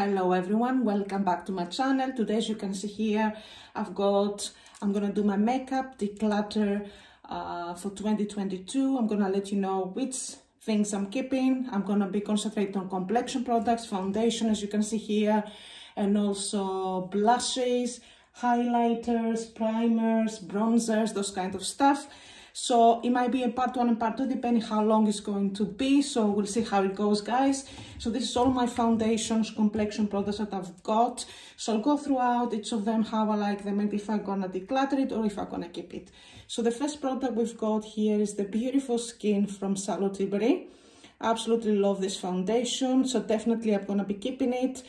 hello everyone. Welcome back to my channel. Today as you can see here i've got i'm gonna do my makeup declutter uh, for 2022 i'm gonna let you know which things i'm keeping. I'm gonna be concentrating on complexion products foundation as you can see here and also blushes highlighters primers bronzers those kind of stuff so it might be a part one and part two, depending how long it's going to be. So we'll see how it goes, guys. So this is all my foundations, complexion products that I've got. So I'll go throughout each of them, how I like them, and if I'm gonna declutter it or if I'm gonna keep it. So the first product we've got here is the Beautiful Skin from Tilbury. Absolutely love this foundation, so definitely I'm gonna be keeping it.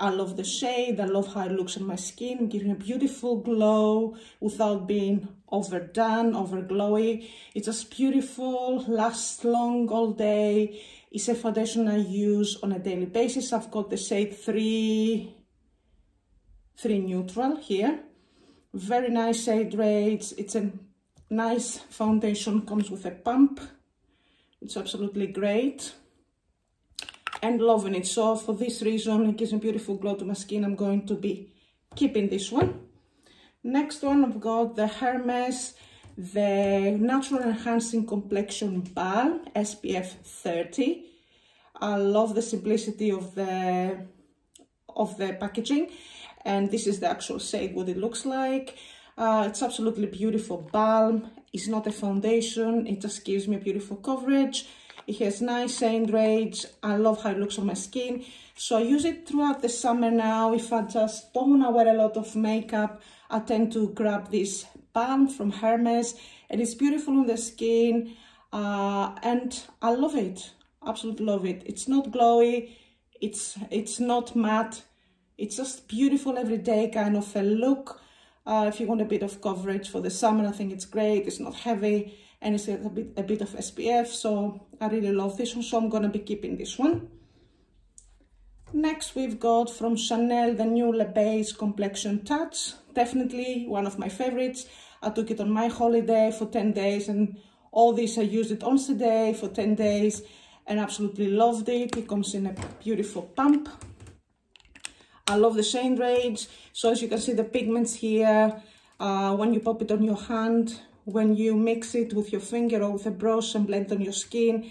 I love the shade, I love how it looks on my skin, giving a beautiful glow without being overdone, over glowy. It's just beautiful, lasts long all day. It's a foundation I use on a daily basis. I've got the shade 3, 3 Neutral here. Very nice shade rates. It's a nice foundation, comes with a pump. It's absolutely great and loving it. So for this reason, it gives a beautiful glow to my skin. I'm going to be keeping this one. Next one, I've got the Hermes, the Natural Enhancing Complexion Balm SPF 30. I love the simplicity of the of the packaging and this is the actual shade what it looks like uh, it's absolutely beautiful balm it's not a foundation it just gives me a beautiful coverage it has nice shade range. I love how it looks on my skin. So I use it throughout the summer now. If I just don't want to wear a lot of makeup, I tend to grab this balm from Hermes. And it's beautiful on the skin. Uh, and I love it. Absolutely love it. It's not glowy. It's, it's not matte. It's just beautiful everyday kind of a look. Uh, if you want a bit of coverage for the summer, I think it's great. It's not heavy and it's a bit, a bit of SPF. So I really love this one. So I'm to be keeping this one. Next, we've got from Chanel, the new Le Beige Complexion Touch. Definitely one of my favorites. I took it on my holiday for 10 days and all this I used it once a day for 10 days and absolutely loved it. It comes in a beautiful pump. I love the shade range. So as you can see the pigments here, uh, when you pop it on your hand, when you mix it with your finger or with a brush and blend on your skin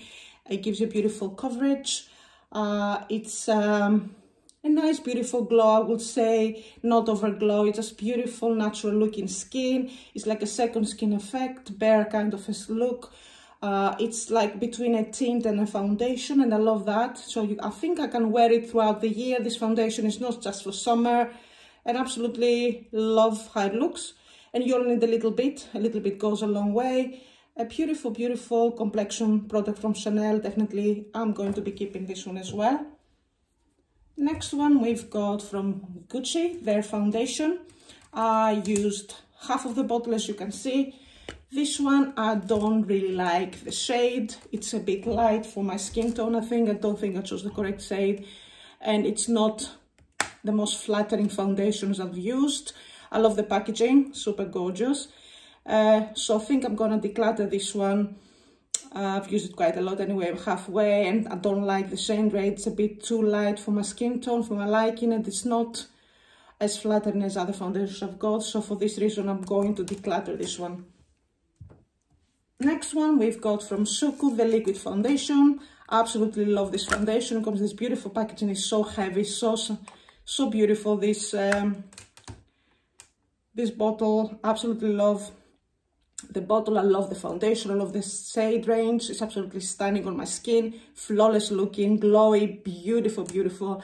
it gives you beautiful coverage. Uh, it's um, a nice beautiful glow I would say. Not over glow it's just beautiful natural looking skin. It's like a second skin effect bare kind of a look. Uh, it's like between a tint and a foundation and I love that. So you, I think I can wear it throughout the year. This foundation is not just for summer. And absolutely love how it looks and you only need a little bit. A little bit goes a long way. A beautiful beautiful complexion product from chanel. Definitely i'm going to be keeping this one as well. Next one we've got from gucci their foundation. I used half of the bottle as you can see. This one i don't really like the shade. It's a bit light for my skin tone i think. I don't think i chose the correct shade. And it's not the most flattering foundations i've used I love the packaging, super gorgeous. Uh, so I think I'm gonna declutter this one. Uh, I've used it quite a lot anyway, I'm halfway, and I don't like the shade rate. It's a bit too light for my skin tone, for my liking, and it's not as flattering as other foundations I've got. So for this reason, I'm going to declutter this one. Next one we've got from Suqqu, the liquid foundation. Absolutely love this foundation. It comes this beautiful packaging. It's so heavy, so so beautiful. This um, this bottle absolutely love the bottle. I love the foundation. I love the shade range. It's absolutely stunning on my skin. Flawless looking glowy beautiful beautiful.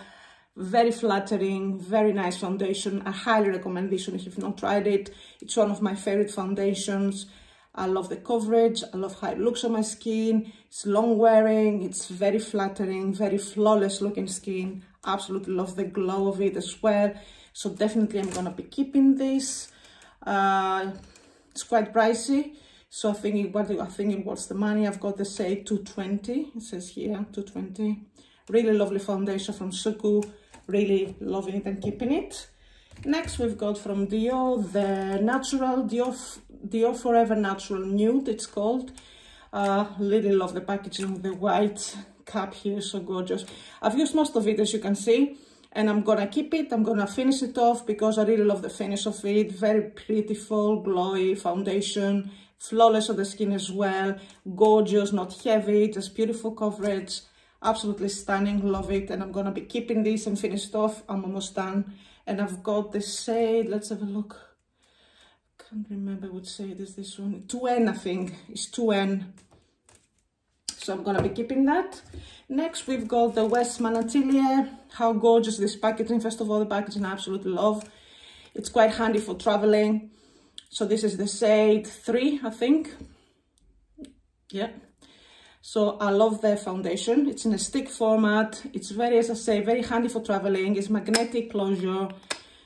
Very flattering very nice foundation. I highly recommend this one if you've not tried it. It's one of my favorite foundations. I love the coverage. I love how it looks on my skin. It's long wearing. It's very flattering very flawless looking skin. Absolutely love the glow of it as well so definitely I'm gonna be keeping this. Uh, it's quite pricey. So I think what I think was the money. I've got the say 220. It says here 220. Really lovely foundation from Suqqu. Really loving it and keeping it. Next we've got from Dior the natural Dior Dior Forever Natural Nude. It's called. Uh, really love the packaging. The white cap here, so gorgeous. I've used most of it as you can see and I'm gonna keep it. I'm gonna finish it off because I really love the finish of it. Very beautiful, glowy foundation, flawless on the skin as well. Gorgeous, not heavy, just beautiful coverage. Absolutely stunning, love it. And I'm gonna be keeping this and finish it off. I'm almost done. And I've got the shade, let's have a look. Can't remember which shade is this one. 2N, I think, it's 2N. So I'm gonna be keeping that. Next, we've got the Westman Atelier. How gorgeous this packaging. First of all, the packaging I absolutely love. It's quite handy for traveling. So this is the shade 3, I think. Yeah. So I love their foundation. It's in a stick format. It's very, as I say, very handy for traveling. It's magnetic closure.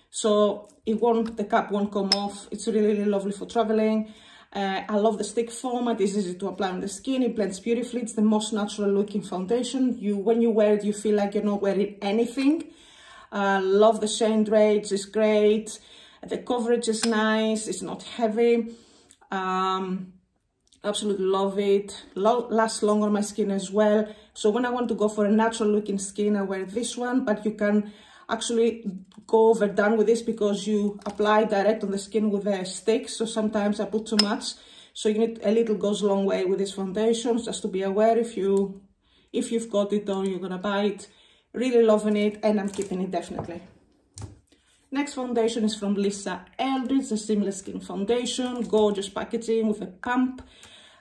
So it won't, the cap won't come off. It's really, really lovely for traveling. Uh, I love the stick format, it's easy to apply on the skin, it blends beautifully, it's the most natural looking foundation. You, When you wear it, you feel like you're not wearing anything. Uh, love the shade range, it's great. The coverage is nice, it's not heavy. Um, absolutely love it. Lo lasts long on my skin as well. So when I want to go for a natural looking skin, I wear this one, but you can actually go overdone with this because you apply direct on the skin with a stick. So sometimes I put too much. So you need a little goes a long way with this foundation, just to be aware if you if you've got it or you're gonna buy it. Really loving it and I'm keeping it definitely. Next foundation is from Lisa Eldridge, the Seamless Skin Foundation. Gorgeous packaging with a pump.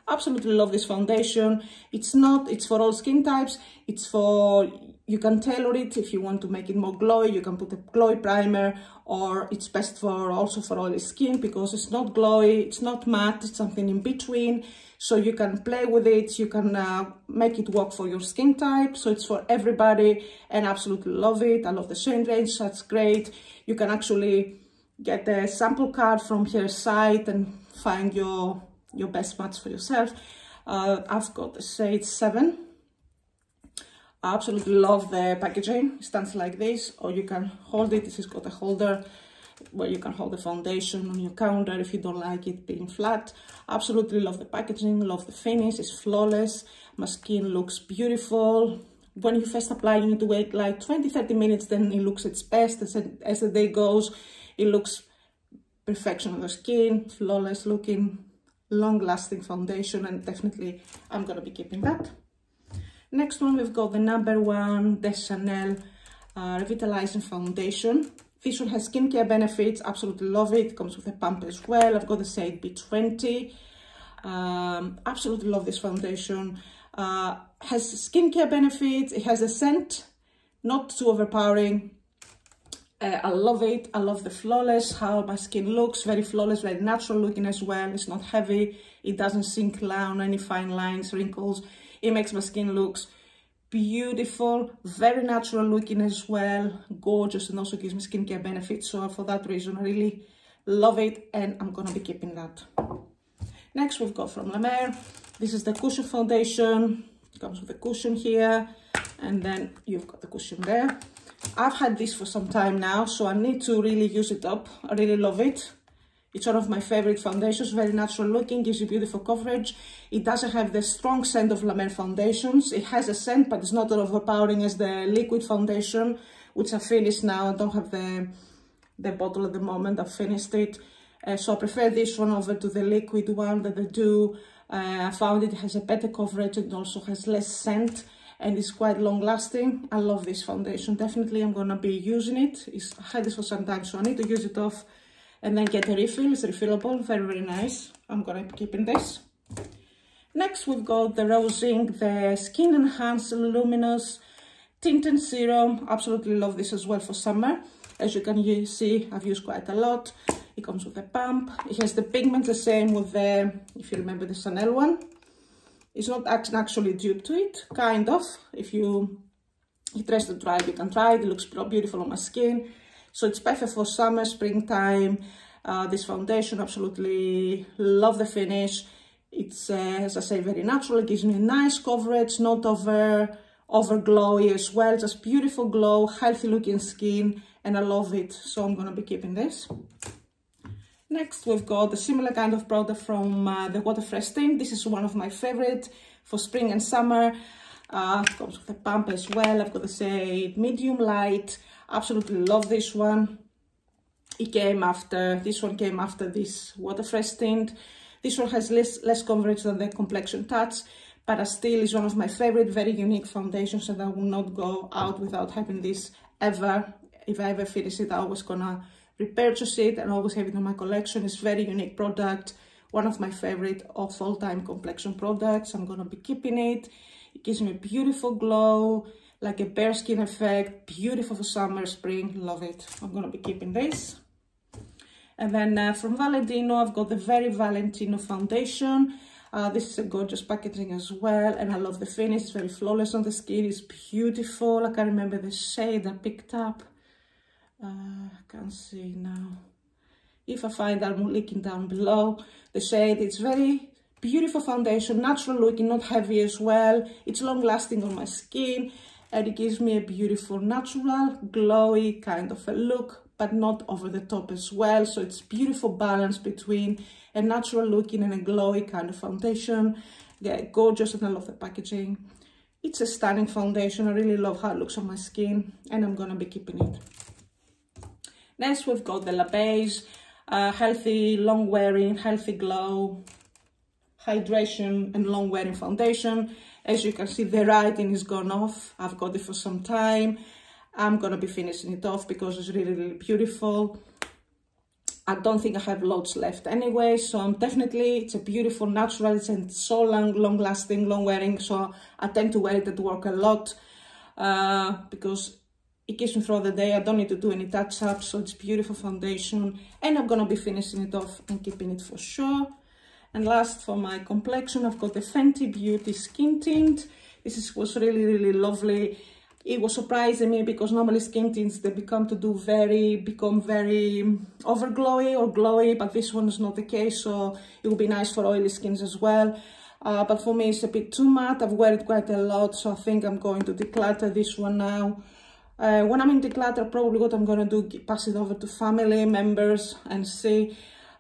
Absolutely love this foundation. It's not, it's for all skin types. It's for you can tailor it if you want to make it more glowy. You can put a glowy primer or it's best for also for oily skin because it's not glowy it's not matte it's something in between. So you can play with it you can uh, make it work for your skin type. So it's for everybody and absolutely love it. I love the shade range that's great. You can actually get a sample card from her site and find your your best match for yourself. Uh, i've got the shade 7 Absolutely love the packaging. It stands like this, or you can hold it. This has got a holder where you can hold the foundation on your counter if you don't like it being flat. Absolutely love the packaging, love the finish, it's flawless. My skin looks beautiful. When you first apply, you need to wait like 20-30 minutes, then it looks its best. As, as the day goes, it looks perfection on the skin, flawless looking, long-lasting foundation, and definitely I'm gonna be keeping that. Next one, we've got the number one, the Chanel uh, Revitalizing Foundation. This one has skincare benefits, absolutely love it. Comes with a pump as well. I've got the Shade B20. Um, absolutely love this foundation. Uh, has skincare benefits. It has a scent, not too overpowering. Uh, I love it. I love the flawless, how my skin looks. Very flawless, very natural looking as well. It's not heavy. It doesn't sink down any fine lines, wrinkles. It makes my skin looks beautiful, very natural looking as well, gorgeous, and also gives me skincare benefits. So for that reason, I really love it, and I'm gonna be keeping that. Next, we've got from La Mer. This is the cushion foundation. It comes with a cushion here, and then you've got the cushion there. I've had this for some time now, so I need to really use it up. I really love it. It's one of my favorite foundations, very natural looking, gives you beautiful coverage. It doesn't have the strong scent of La Mer foundations. It has a scent, but it's not overpowering as the liquid foundation, which I finished now. I don't have the, the bottle at the moment, I've finished it. Uh, so I prefer this one over to the liquid one that they do. Uh, I found it has a better coverage and also has less scent and it's quite long lasting. I love this foundation. Definitely I'm gonna be using it. It's, I had this for some time, so I need to use it off and then get a refill. It's refillable, very, very nice. I'm gonna be keeping this. Next, we've got the Rose Inc, the Skin Enhanced Luminous Tinted Serum. Absolutely love this as well for summer. As you can see, I've used quite a lot. It comes with a pump. It has the pigment the same with the, if you remember the Chanel one. It's not actually dupe to it, kind of. If you, you try to try it, you can try it. It looks beautiful on my skin. So it's perfect for summer, springtime. Uh, this foundation, absolutely love the finish. It's, uh, as I say, very natural. It gives me a nice coverage, not over, over glowy as well. Just beautiful glow, healthy looking skin, and I love it. So I'm going to be keeping this. Next, we've got a similar kind of product from uh, the Water Fresh Tint. This is one of my favorite for spring and summer. Uh, comes with a pump as well. I've got the shade medium light. Absolutely love this one. It came after, this one came after this water fresh tint. This one has less, less coverage than the Complexion Touch, but still is one of my favorite, very unique foundations and I will not go out without having this ever. If I ever finish it, I always gonna repurchase it and always have it in my collection. It's very unique product, one of my favorite of all time complexion products. I'm gonna be keeping it. It gives me a beautiful glow, like a bare skin effect, beautiful for summer, spring, love it. I'm gonna be keeping this. And then uh, from Valentino, I've got the Very Valentino foundation. Uh, this is a gorgeous packaging as well, and I love the finish. It's very flawless on the skin. It's beautiful. I can't remember the shade I picked up. Uh, I can't see now. If I find that, I'm looking down below the shade. It's very beautiful foundation, natural looking, not heavy as well. It's long lasting on my skin and it gives me a beautiful natural glowy kind of a look but not over the top as well. So it's beautiful balance between a natural looking and a glowy kind of foundation. Yeah gorgeous and i love the packaging. It's a stunning foundation. I really love how it looks on my skin and i'm gonna be keeping it. Next we've got the la beige uh, healthy long wearing healthy glow hydration and long wearing foundation as you can see, the writing is gone off. I've got it for some time. I'm going to be finishing it off because it's really, really beautiful. I don't think I have loads left anyway, so I'm definitely, it's a beautiful, natural, it's so long, long lasting, long wearing, so I tend to wear it at work a lot uh, because it keeps me throughout the day. I don't need to do any touch-ups, so it's beautiful foundation, and I'm gonna be finishing it off and keeping it for sure. And last for my complexion, I've got the Fenty Beauty Skin Tint. This is, was really, really lovely. It was surprising me because normally skin tints, they become to do very, become very over glowy or glowy, but this one is not the case. So it will be nice for oily skins as well. Uh, but for me, it's a bit too matte. I've wear it quite a lot, so I think I'm going to declutter this one now. Uh, when I'm in declutter, probably what I'm going to do, pass it over to family members and see.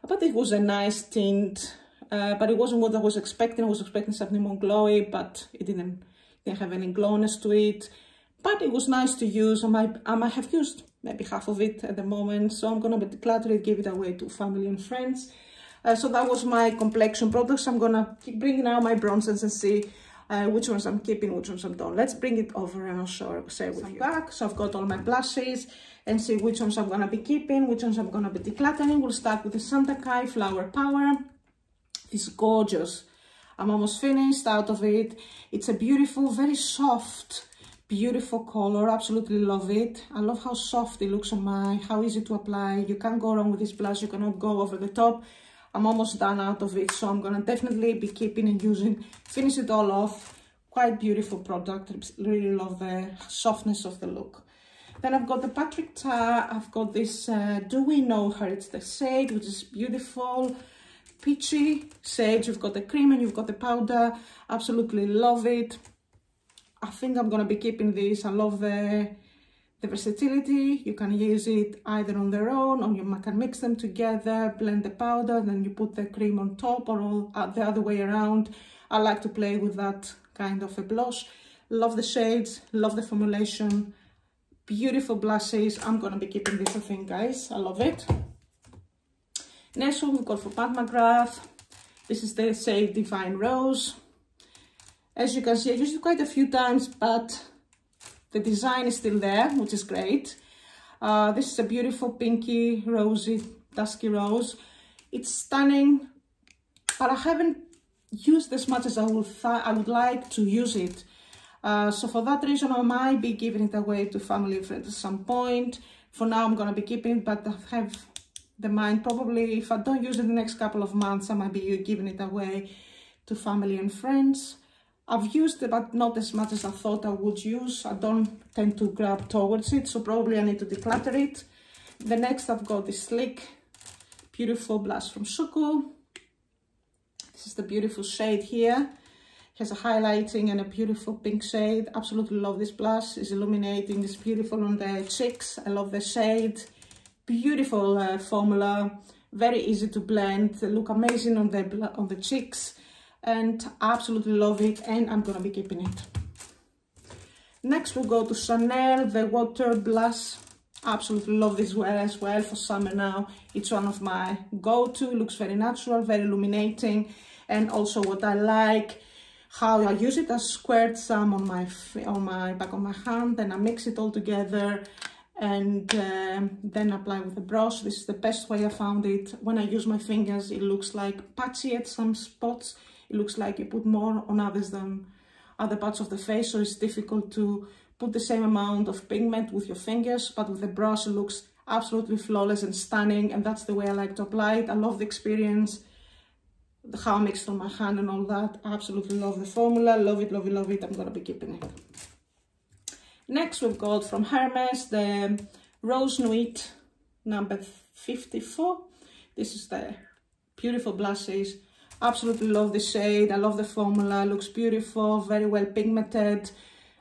But it was a nice tint uh, but it wasn't what I was expecting. I was expecting something more glowy, but it didn't, didn't have any glowness to it. But it was nice to use. I might, I might have used maybe half of it at the moment. So I'm going to declutter it, give it away to family and friends. Uh, so that was my complexion products. I'm going to keep bringing out my bronzers and see uh, which ones I'm keeping, which ones I'm done. Let's bring it over and I'll show, share with you. back. So I've got all my blushes and see which ones I'm going to be keeping, which ones I'm going to be decluttering. We'll start with the Santa Kai Flower Power. It's gorgeous. I'm almost finished out of it. It's a beautiful, very soft, beautiful color. Absolutely love it. I love how soft it looks on my, how easy to apply. You can't go wrong with this blush. You cannot go over the top. I'm almost done out of it. So I'm going to definitely be keeping and using, finish it all off. Quite beautiful product. Really love the softness of the look. Then I've got the Patrick Ta. I've got this uh, Do We Know Her? It's the shade, which is beautiful peachy sage. You've got the cream and you've got the powder. Absolutely love it. I think I'm going to be keeping this. I love the, the versatility. You can use it either on their own or you can mix them together, blend the powder, then you put the cream on top or all uh, the other way around. I like to play with that kind of a blush. Love the shades, love the formulation. Beautiful blushes. I'm going to be keeping this, I think, guys. I love it. Next one we've got for Pat McGrath. This is the Say Divine Rose. As you can see, I used it quite a few times, but the design is still there, which is great. Uh, this is a beautiful pinky, rosy, dusky rose. It's stunning, but I haven't used as much as I would, I would like to use it. Uh, so for that reason, I might be giving it away to family and friends at some point. For now, I'm going to be keeping it, but I have the mind. Probably if I don't use it in the next couple of months, I might be giving it away to family and friends. I've used it, but not as much as I thought I would use. I don't tend to grab towards it, so probably I need to declutter it. The next I've got this Sleek Beautiful Blush from Suqqu. This is the beautiful shade here. It has a highlighting and a beautiful pink shade. Absolutely love this blush. It's illuminating. It's beautiful on the cheeks. I love the shade beautiful uh, formula. Very easy to blend. They look amazing on the on the cheeks. And absolutely love it and i'm gonna be keeping it. Next we'll go to chanel the water blush. Absolutely love this wear as well for summer now. It's one of my go-to, looks very natural, very illuminating. And also what I like, how I use it, I squirt some on my, on my back of my hand, then I mix it all together and um, then apply with a brush. This is the best way I found it. When I use my fingers, it looks like patchy at some spots. It looks like you put more on others than other parts of the face, so it's difficult to put the same amount of pigment with your fingers, but with the brush it looks absolutely flawless and stunning, and that's the way I like to apply it. I love the experience, the how I mixed on my hand and all that. I absolutely love the formula, love it, love it, love it. I'm gonna be keeping it. Next, we've got from Hermes the Rose Nuit number 54. This is the beautiful blushes. Absolutely love the shade. I love the formula. Looks beautiful, very well pigmented.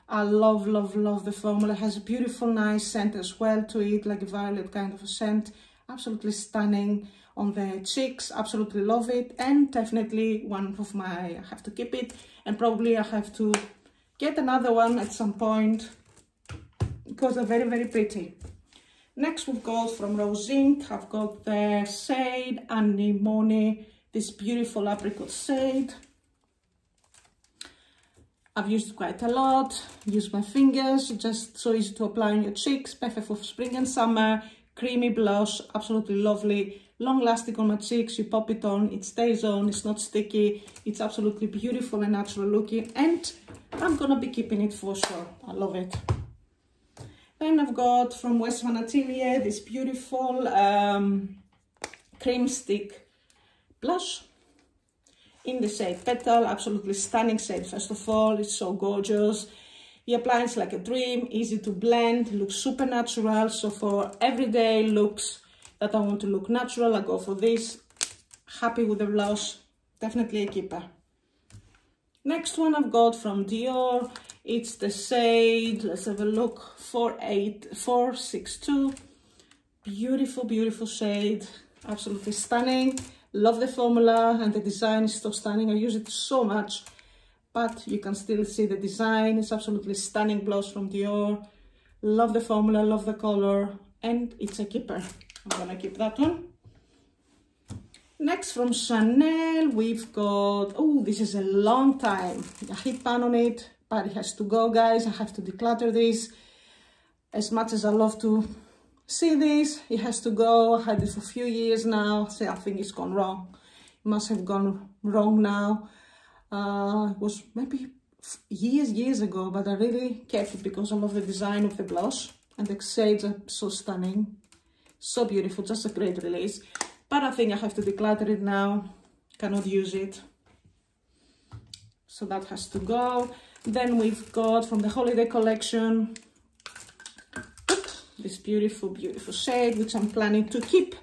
I love, love, love the formula. It has a beautiful, nice scent as well to it, like a violet kind of a scent. Absolutely stunning on the cheeks. Absolutely love it. And definitely one of my, I have to keep it. And probably I have to get another one at some point because they're very, very pretty. Next we've got from Rose Inc. I've got the Shade Anemone, this beautiful apricot shade. I've used quite a lot, use my fingers, just so easy to apply on your cheeks, perfect for spring and summer, creamy blush, absolutely lovely, long lasting on my cheeks, you pop it on, it stays on, it's not sticky, it's absolutely beautiful and natural looking, and I'm gonna be keeping it for sure, I love it. Then I've got from Westman Atelier this beautiful um, cream stick blush in the shade Petal. Absolutely stunning shade, first of all. It's so gorgeous. It applies like a dream, easy to blend, looks super natural. So for everyday looks that I want to look natural, I go for this. Happy with the blush, definitely a keeper. Next one I've got from Dior it's the shade, let's have a look, 462. Beautiful, beautiful shade, absolutely stunning. Love the formula and the design is so stunning. I use it so much, but you can still see the design. It's absolutely stunning blush from Dior. Love the formula, love the color, and it's a keeper. I'm gonna keep that one. Next from Chanel, we've got, oh, this is a long time. A heat pan on it, but it has to go guys. I have to declutter this. As much as i love to see this it has to go. I had it for a few years now. So i think it's gone wrong. It must have gone wrong now. Uh it was maybe years years ago but i really kept it because i love the design of the blush and the shades are so stunning. So beautiful. Just a great release. But i think i have to declutter it now. Cannot use it so that has to go then we've got from the holiday collection this beautiful, beautiful shade, which I'm planning to keep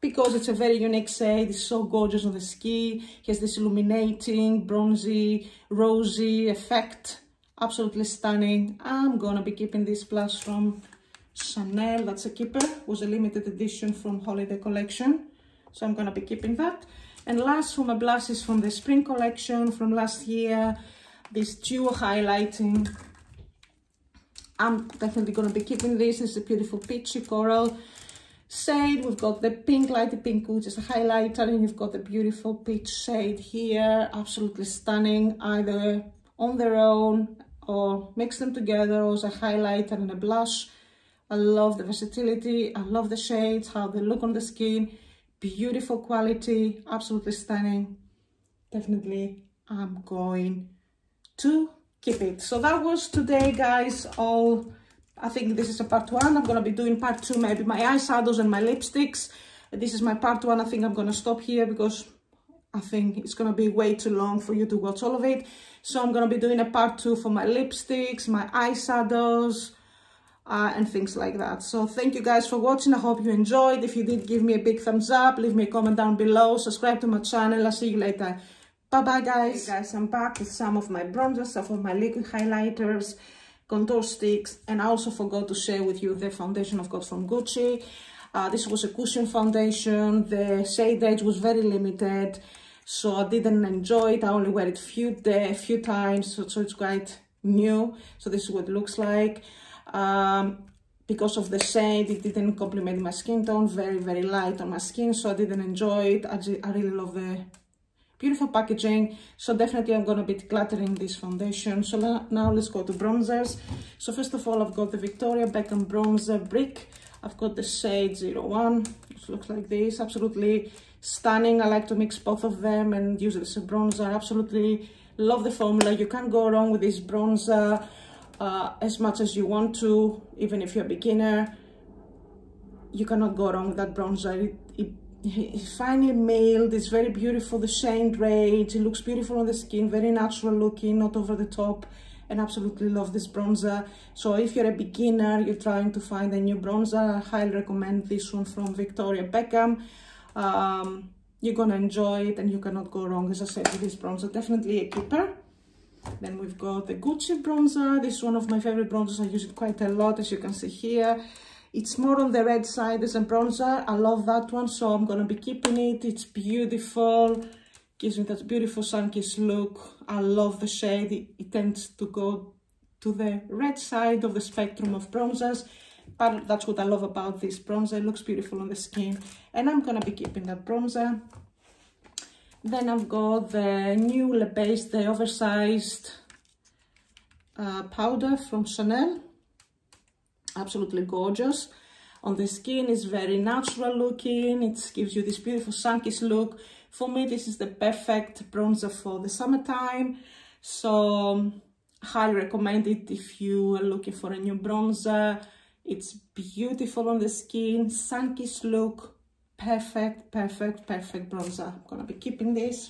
because it's a very unique shade. It's so gorgeous on the skin. It has this illuminating, bronzy, rosy effect. Absolutely stunning. I'm gonna be keeping this blush from Chanel. That's a keeper. It was a limited edition from holiday collection. So I'm gonna be keeping that. And last for my blushes from the spring collection from last year this duo highlighting. I'm definitely going to be keeping this. It's a beautiful peachy coral shade. We've got the pink, lighty pink, which is a highlighter, and you've got the beautiful peach shade here. Absolutely stunning, either on their own or mix them together as a highlighter and a blush. I love the versatility. I love the shades, how they look on the skin. Beautiful quality, absolutely stunning. Definitely, I'm going to keep it. So that was today, guys, all, I think this is a part one. I'm going to be doing part two, maybe my eyeshadows and my lipsticks. This is my part one. I think I'm going to stop here because I think it's going to be way too long for you to watch all of it. So I'm going to be doing a part two for my lipsticks, my eyeshadows, uh, and things like that. So thank you guys for watching. I hope you enjoyed. If you did, give me a big thumbs up. Leave me a comment down below. Subscribe to my channel. I'll see you later. Bye bye guys. Hey guys, I'm back with some of my bronzers, some of my liquid highlighters, contour sticks, and I also forgot to share with you the foundation I've got from Gucci. Uh, this was a cushion foundation. The shade age was very limited, so I didn't enjoy it. I only wear it few day, few times, so, so it's quite new. So this is what it looks like. Um, because of the shade, it didn't complement my skin tone, very, very light on my skin, so I didn't enjoy it. I, I really love the beautiful packaging. So definitely I'm going to be decluttering this foundation. So now, now let's go to bronzers. So first of all, I've got the Victoria Beckham Bronzer Brick. I've got the shade 01, which looks like this, absolutely stunning. I like to mix both of them and use it as a bronzer. Absolutely love the formula. You can't go wrong with this bronzer uh, as much as you want to, even if you're a beginner. You cannot go wrong with that bronzer. It, it, it's finely mailed, it's very beautiful, the shade range, it looks beautiful on the skin, very natural looking, not over the top and absolutely love this bronzer. So if you're a beginner, you're trying to find a new bronzer, I highly recommend this one from Victoria Beckham. Um, you're gonna enjoy it and you cannot go wrong, as I said, with this bronzer. Definitely a keeper. Then we've got the Gucci bronzer. This is one of my favorite bronzers. I use it quite a lot, as you can see here. It's more on the red side as a bronzer. I love that one, so I'm gonna be keeping it. It's beautiful. Gives me that beautiful sun-kissed look. I love the shade. It, it tends to go to the red side of the spectrum of bronzers. But that's what I love about this bronzer. It looks beautiful on the skin. And I'm gonna be keeping that bronzer. Then I've got the new Le Base, the oversized uh, powder from Chanel. Absolutely gorgeous. On the skin, it's very natural looking. It gives you this beautiful sun-kissed look. For me, this is the perfect bronzer for the summertime. So, highly recommend it if you are looking for a new bronzer. It's beautiful on the skin, sun-kissed look, perfect perfect perfect bronzer. I'm gonna be keeping this.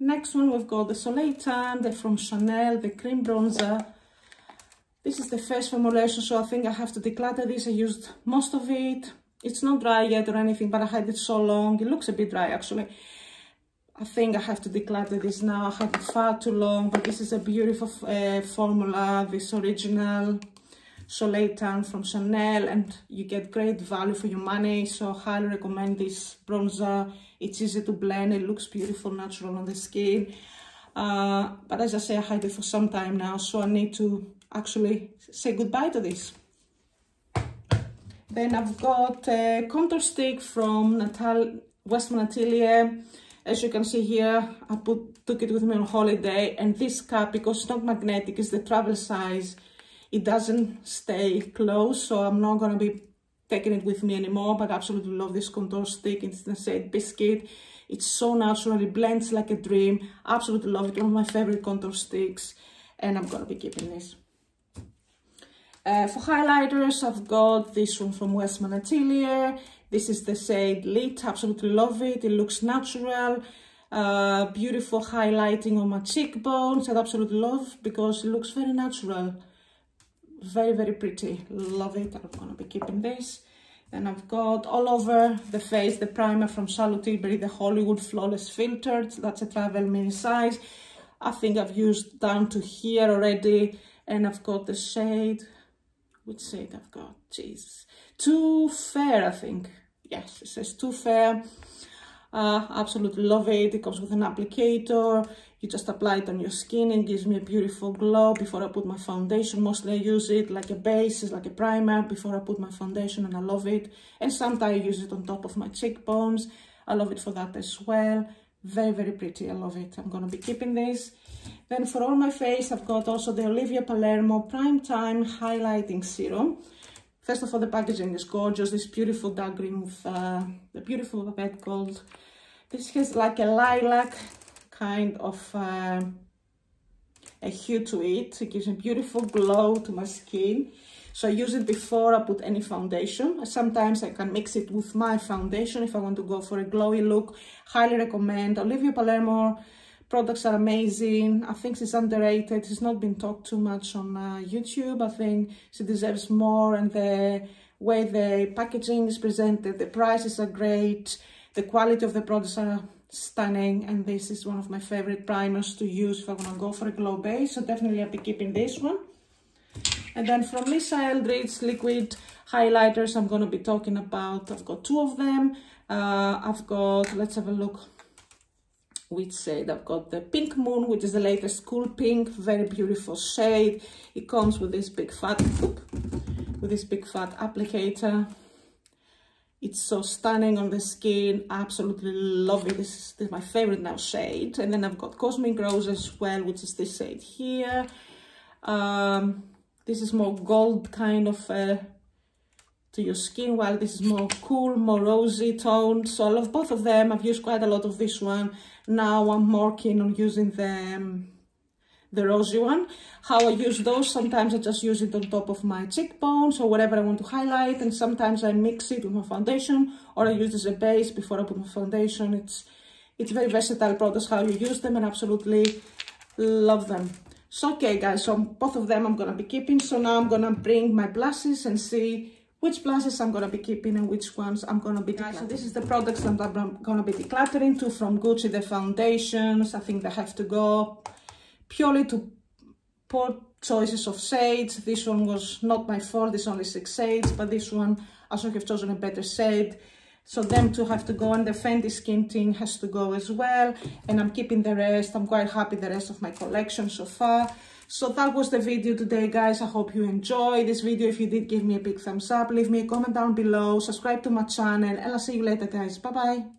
Next one we've got the soleil tan de from chanel the cream bronzer. This is the first formulation so i think i have to declutter this i used most of it. It's not dry yet or anything but i had it so long. It looks a bit dry actually. I think I have to declutter this now. I had it far too long, but this is a beautiful uh, formula, this original Soleil Tan from Chanel and you get great value for your money. So highly recommend this bronzer. It's easy to blend. It looks beautiful, natural on the skin. Uh, but as I say, I had it for some time now, so I need to actually say goodbye to this. Then I've got a contour stick from Natal Westman Atelier. As you can see here, I put, took it with me on holiday and this cup, because it's not magnetic, is the travel size it doesn't stay close, so I'm not going to be taking it with me anymore, but I absolutely love this contour stick. It's the shade Biscuit. It's so natural. It blends like a dream. Absolutely love it. One of my favorite contour sticks. And I'm going to be keeping this. Uh, for highlighters, I've got this one from Westman Atelier. This is the shade Lit. Absolutely love it. It looks natural. Uh, beautiful highlighting on my cheekbones. I absolutely love because it looks very natural very very pretty. Love it. I'm gonna be keeping this. Then i've got all over the face the primer from charlotte tilbury the hollywood flawless filtered that's a travel mini size. I think i've used down to here already. And i've got the shade. Which shade i've got? Jesus. Too fair i think. Yes it says too fair. Uh, absolutely love it. It comes with an applicator. You just apply it on your skin and gives me a beautiful glow before I put my foundation. Mostly I use it like a base, like a primer before I put my foundation and I love it. And sometimes I use it on top of my cheekbones. I love it for that as well. Very, very pretty. I love it. I'm going to be keeping this. Then for all my face, I've got also the Olivia Palermo Prime Time Highlighting Serum. First of all, the packaging is gorgeous. This beautiful dark green with uh, the beautiful red gold. This has like a lilac kind of uh, a hue to it. It gives a beautiful glow to my skin. So I use it before I put any foundation. Sometimes I can mix it with my foundation if I want to go for a glowy look. Highly recommend Olivia Palermo products are amazing. I think she's underrated. She's not been talked too much on uh, YouTube. I think she deserves more and the way the packaging is presented, the prices are great, the quality of the products are stunning and this is one of my favorite primers to use if I want to go for a glow base. So definitely I'll be keeping this one. And then from Lisa Eldridge liquid highlighters, I'm going to be talking about, I've got two of them. Uh, I've got, let's have a look which shade I've got the pink moon which is the latest cool pink very beautiful shade it comes with this big fat with this big fat applicator it's so stunning on the skin. Absolutely love it. This is, my favorite now shade. And then I've got Cosmic Rose as well which is this shade here. Um, this is more gold kind of uh, to your skin while this is more cool more rosy toned so I love both of them. I've used quite a lot of this one. Now I'm more keen on using the um, the rosy one how I use those sometimes I just use it on top of my cheekbones or whatever I want to highlight and sometimes I mix it with my foundation or I use it as a base before I put my foundation it's it's very versatile products how you use them and absolutely love them so okay guys so both of them I'm gonna be keeping so now I'm gonna bring my blushes and see which blushes I'm gonna be keeping and which ones I'm gonna be decluttering. So this is the products that I'm gonna be decluttering to from Gucci, the foundations. I think they have to go purely to poor choices of shades. This one was not my fault, there's only six shades, but this one I should have chosen a better shade. So them two have to go and the Fenty Skin Tint has to go as well. And I'm keeping the rest. I'm quite happy the rest of my collection so far. So that was the video today, guys. I hope you enjoyed this video. If you did, give me a big thumbs up. Leave me a comment down below. Subscribe to my channel. And I'll see you later, guys. Bye-bye.